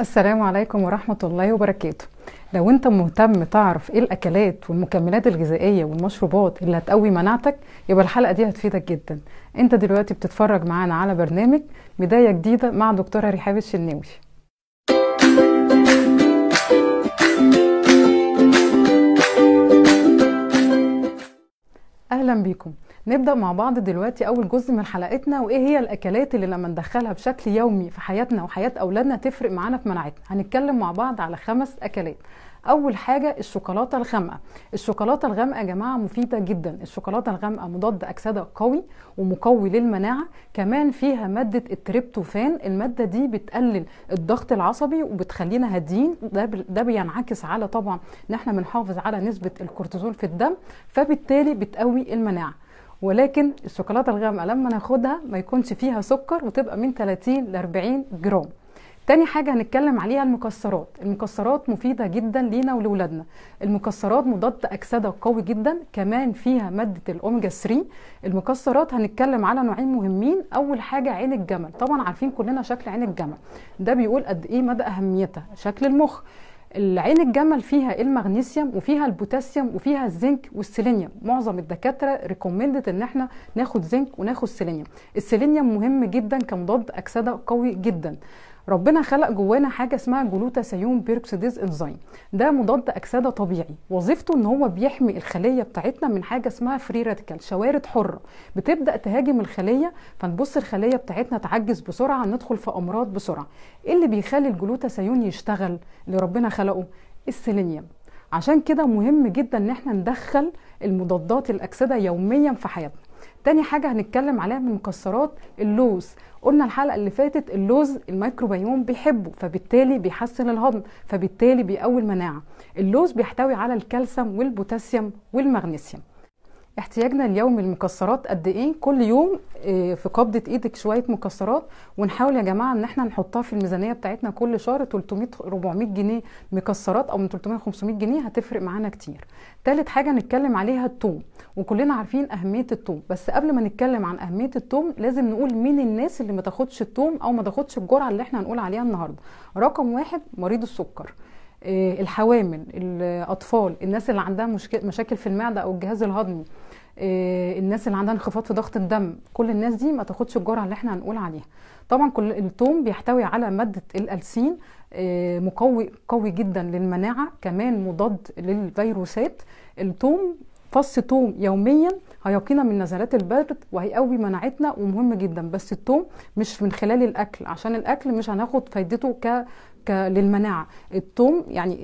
السلام عليكم ورحمة الله وبركاته. لو انت مهتم تعرف إيه الأكلات والمكملات الغذائية والمشروبات اللي هتقوي مناعتك يبقى الحلقة دي هتفيدك جدا. انت دلوقتي بتتفرج معانا على برنامج بداية جديدة مع دكتورة رحاب الشناوي. أهلا بيكم. نبدأ مع بعض دلوقتي أول جزء من حلقتنا وإيه هي الأكلات اللي لما ندخلها بشكل يومي في حياتنا وحياة أولادنا تفرق معانا في مناعتنا؟ هنتكلم مع بعض على خمس أكلات. أول حاجة الشوكولاتة الغامقة. الشوكولاتة الغامقة يا جماعة مفيدة جدا. الشوكولاتة الغامقة مضاد أكسدة قوي ومقوي للمناعة. كمان فيها مادة التريبتوفان. المادة دي بتقلل الضغط العصبي وبتخلينا هاديين ده ده بينعكس على طبعا إن إحنا بنحافظ على نسبة الكورتيزول في الدم فبالتالي بتقوي المناعة. ولكن الشوكولاتة الغامقة لما ناخدها ما يكونش فيها سكر وتبقى من 30 ل 40 جرام. تاني حاجة هنتكلم عليها المكسرات. المكسرات مفيدة جدا لينا ولولادنا. المكسرات مضاد أكسدة قوي جدا كمان فيها مادة الأوميجا 3 المكسرات هنتكلم على نوعين مهمين. أول حاجة عين الجمل. طبعا عارفين كلنا شكل عين الجمل. ده بيقول قد إيه مدى أهميتها. شكل المخ. العين الجمل فيها المغنيسيوم وفيها البوتاسيوم وفيها الزنك والسيلينيوم. معظم الدكاترة recommended إن إحنا ناخد زنك وناخد سيلينيوم. السيلينيوم مهم جدا كمضاد أكسدة قوي جدا. ربنا خلق جوانا حاجة اسمها glutathione peroxidase enzyme. ده مضاد أكسدة طبيعي. وظيفته إن هو بيحمي الخلية بتاعتنا من حاجة اسمها free radical شوارد حرة. بتبدأ تهاجم الخلية فنبص الخلية بتاعتنا تعجز بسرعة ندخل في أمراض بسرعة. إيه اللي بيخلي الجلوتاثيون يشتغل اللي ربنا خلقه؟ السيلينيوم. عشان كده مهم جدا إن إحنا ندخل المضادات الأكسدة يوميا في حياتنا. تاني حاجة هنتكلم عليها من المكسرات اللوز. قلنا الحلقة اللي فاتت اللوز الميكروبيوم بيحبه فبالتالي بيحسن الهضم فبالتالي بيقوي المناعة. اللوز بيحتوي على الكالسيوم والبوتاسيوم والمغنيسيوم. احتياجنا اليومي للمكسرات قد إيه؟ كل يوم في قبضة إيدك شوية مكسرات. ونحاول يا جماعة إن إحنا نحطها في الميزانية بتاعتنا كل شهر 300 400 جنيه مكسرات أو من 300 500 جنيه هتفرق معانا كتير. تالت حاجة نتكلم عليها التوم. وكلنا عارفين أهمية التوم. بس قبل ما نتكلم عن أهمية التوم لازم نقول مين الناس اللي ما تاخدش التوم أو ما تاخدش الجرعة اللي إحنا هنقول عليها النهارده. رقم واحد مريض السكر. الحوامل الأطفال الناس اللي عندها مشاكل في المعدة أو الجهاز الهضمي. الناس اللي عندها انخفاض في ضغط الدم كل الناس دي ما تاخدش الجرعة اللي إحنا هنقول عليها. طبعا كل التوم بيحتوي على مادة الألسين مقوي قوي جدا للمناعة كمان مضاد للفيروسات. التوم فص توم يوميا هيقينا من نزلات البرد وهيقوي مناعتنا ومهم جدا. بس التوم مش من خلال الأكل عشان الأكل مش هناخد فايدته للمناعة. التوم يعني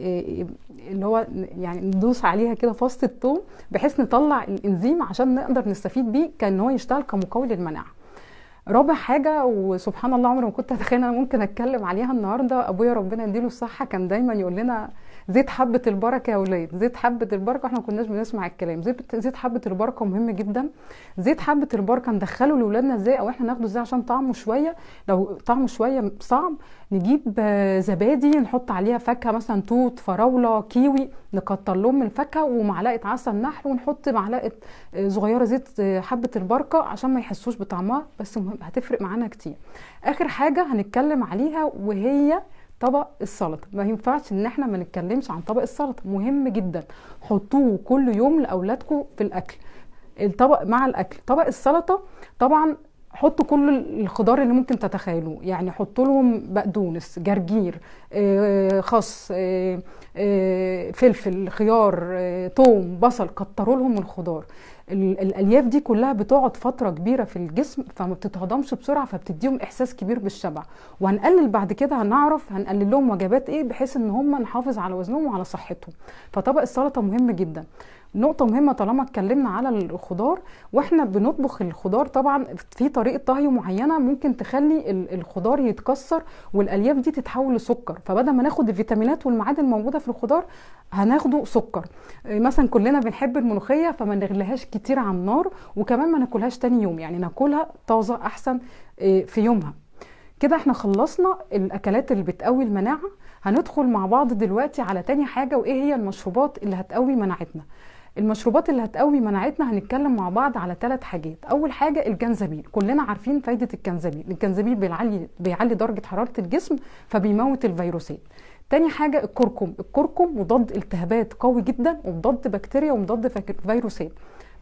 اللي هو يعني ندوس عليها كده فص التوم بحيث نطلع الإنزيم عشان نقدر نستفيد بيه كأن هو يشتغل كمقوي للمناعة. رابع حاجة وسبحان الله عمري ما كنت أتخيل أنا ممكن أتكلم عليها النهارده أبويا ربنا يديله الصحة كان دايما يقول لنا زيت حبة البركة يا ولاد. زيت حبة البركة إحنا ما كناش بنسمع الكلام. زيت زيت حبة البركة مهم جدا. زيت حبة البركة ندخله لاولادنا إزاي؟ أو إحنا ناخده إزاي؟ عشان طعمه شوية. لو طعمه شوية صعب نجيب زبادي نحط عليها فاكهة مثلا توت فراولة كيوي نكتر لهم من الفاكهة ومعلقة عسل نحل ونحط معلقة صغيرة زيت حبة البركة عشان ما يحسوش بطعمها. بس هتفرق معانا كتير. آخر حاجة هنتكلم عليها وهي طبق السلطة. ما ينفعش إن إحنا ما نتكلمش عن طبق السلطة. مهم جدا. حطوه كل يوم لأولادكم في الأكل. الطبق مع الأكل. طبق السلطة طبعا حطوا كل الخضار اللي ممكن تتخيلوه. يعني حطوا لهم بقدونس جرجير خس فلفل خيار توم بصل. كتروا لهم الخضار. الألياف دي كلها بتقعد فترة كبيرة في الجسم فما بتتهضمش بسرعة فبتديهم إحساس كبير بالشبع. وهنقلل بعد كده هنعرف هنقلل لهم وجبات إيه بحيث إن هم نحافظ على وزنهم وعلى صحتهم. فطبق السلطة مهم جدا. نقطة مهمة طالما اتكلمنا على الخضار وإحنا بنطبخ الخضار طبعا في طريقة طهي معينة ممكن تخلي الخضار يتكسر والألياف دي تتحول لسكر. فبدل ما ناخد الفيتامينات والمعادن الموجودة في الخضار هناخده سكر. مثلا كلنا بنحب الملوخية فما نغليهاش كتير على النار وكمان ما ناكلهاش تاني يوم. يعني ناكلها طازة أحسن في يومها. كده إحنا خلصنا الأكلات اللي بتقوي المناعة. هندخل مع بعض دلوقتي على تاني حاجة وإيه هي المشروبات اللي هتقوي مناعتنا؟ المشروبات اللي هتقوي مناعتنا هنتكلم مع بعض على ثلاث حاجات. أول حاجة الجنزبيل. كلنا عارفين فايدة الجنزبيل. الجنزبيل بيعلي بيعلي درجة حرارة الجسم فبيموت الفيروسات. تاني حاجة الكركم. الكركم مضاد التهابات قوي جدا ومضاد بكتيريا ومضاد فيروسات.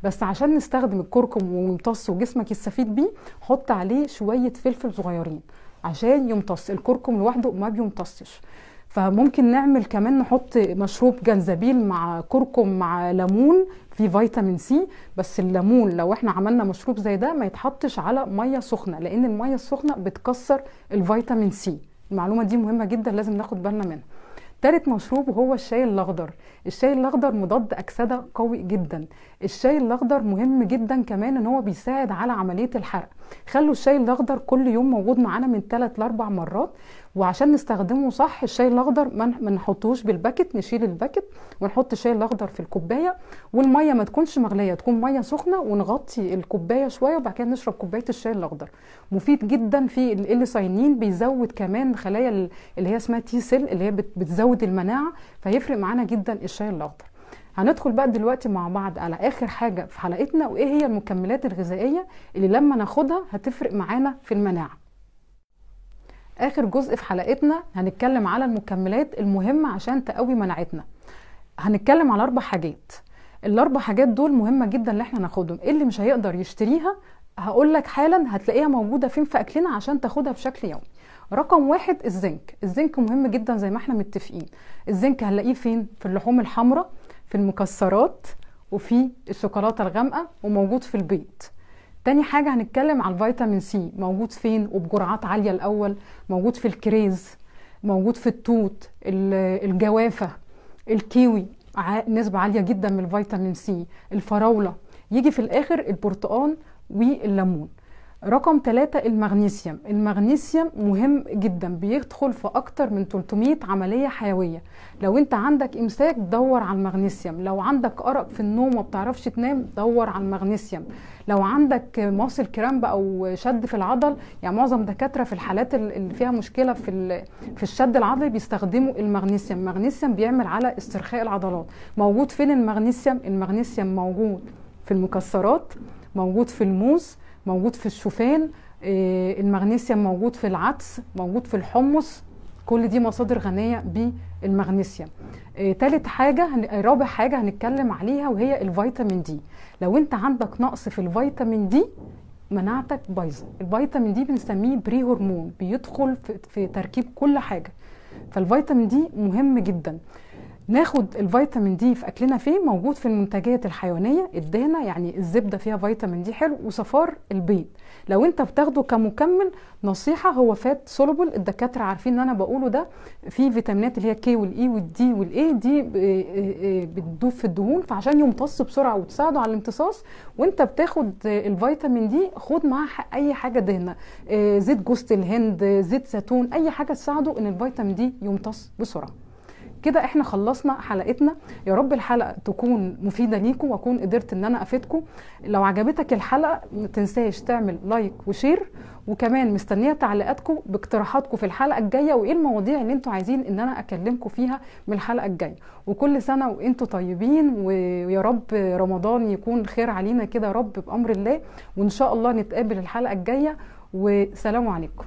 بس عشان نستخدم الكركم ويمتص وجسمك يستفيد بيه حط عليه شوية فلفل صغيرين عشان يمتص. الكركم لوحده ما بيمتصش. فممكن نعمل كمان نحط مشروب جنزبيل مع كركم مع ليمون في فيتامين سي. بس الليمون لو إحنا عملنا مشروب زي ده ما يتحطش على مية سخنة لأن المية السخنة بتكسر الفيتامين سي. المعلومة دي مهمة جدا لازم ناخد بالنا منها. تالت مشروب وهو الشاي الأخضر. الشاي الأخضر مضاد أكسدة قوي جدا. الشاي الأخضر مهم جدا كمان إن هو بيساعد على عملية الحرق. خلوا الشاي الأخضر كل يوم موجود معانا من 3 ل 4 مرات. وعشان نستخدمه صح الشاي الأخضر ما نحطوش بال packet نشيل ال packet ونحط الشاي الأخضر في الكوباية والمية ما تكونش مغلية تكون مية سخنة ونغطي الكوباية شوية وبعد كده نشرب كوباية الشاي الأخضر. مفيد جدا في ال L-theanine بيزود كمان خلايا اللي هي اسمها T cell اللي هي بتزود المناعة فيفرق معانا جدا الشاي الأخضر. هندخل بقى دلوقتي مع بعض على آخر حاجة في حلقتنا وإيه هي المكملات الغذائية اللي لما ناخدها هتفرق معانا في المناعة. آخر جزء في حلقتنا هنتكلم على المكملات المهمة عشان تقوي مناعتنا. هنتكلم على أربع حاجات. الأربع حاجات دول مهمة جدا اللي إحنا ناخدهم اللي مش هيقدر يشتريها؟ هقول لك حالا هتلاقيها موجودة فين في أكلنا عشان تاخدها بشكل يومي. رقم واحد الزنك. الزنك مهم جدا زي ما إحنا متفقين. الزنك هنلاقيه فين؟ في اللحوم الحمراء في المكسرات وفي الشوكولاتة الغامقة وموجود في البيض تاني حاجة هنتكلم على الفيتامين سي. موجود فين؟ وبجرعات عالية الأول. موجود في الكريز. موجود في التوت. الجوافة. الكيوي. نسبة عالية جدا من الفيتامين سي. الفراولة. يجي في الآخر البرتقال والليمون. رقم ثلاثة المغنيسيوم. المغنيسيوم مهم جدا بيدخل في أكتر من 300 عملية حيوية. لو أنت عندك إمساك دور على المغنيسيوم. لو عندك أرق في النوم وما بتعرفش تنام دور على المغنيسيوم. لو عندك ماسل كرامب أو شد في العضل يعني معظم دكاترة في الحالات اللي فيها مشكلة في في الشد العضلي بيستخدموا المغنيسيوم. المغنيسيوم بيعمل على استرخاء العضلات. موجود فين المغنيسيوم؟ المغنيسيوم موجود في المكسرات موجود في الموز موجود في الشوفان المغنيسيوم موجود في العدس موجود في الحمص كل دي مصادر غنية بالمغنيسيوم. تالت حاجة رابع حاجة هنتكلم عليها وهي الفيتامين دي. لو انت عندك نقص في الفيتامين دي مناعتك بايظة. الفيتامين دي بنسميه pre hormone بيدخل في, في تركيب كل حاجة. فالفيتامين D مهم جدا. ناخد الفيتامين D في أكلنا فين موجود في المنتجات الحيوانية الدهنة يعني الزبدة فيها فيتامين D حلو وصفار البيض. لو انت بتاخده كمكمل نصيحة هو fat soluble الدكاترة عارفين إن أنا بقوله ده في فيتامينات اللي هي K وال A وال D وال E دي بتدوب في الدهون فعشان يمتص بسرعة وتساعده على الامتصاص وانت بتاخد الفيتامين D خد معاه أي حاجة دهنة زيت جوز الهند زيت زيتون أي حاجة تساعده إن الفيتامين D يمتص بسرعة. كده إحنا خلصنا حلقتنا. يا رب الحلقة تكون مفيدة ليكم وأكون قدرت إن أنا أفيدكم. لو عجبتك الحلقة ما تنساش تعمل like و share. وكمان مستنية تعليقاتكم باقتراحاتكم في الحلقة الجاية وإيه المواضيع اللي أنتوا عايزين إن أنا أكلمكم فيها من الحلقة الجاية. وكل سنة وأنتوا طيبين ويا رب رمضان يكون خير علينا كده يا رب بأمر الله. وإن شاء الله نتقابل الحلقة الجاية. وسلام عليكم.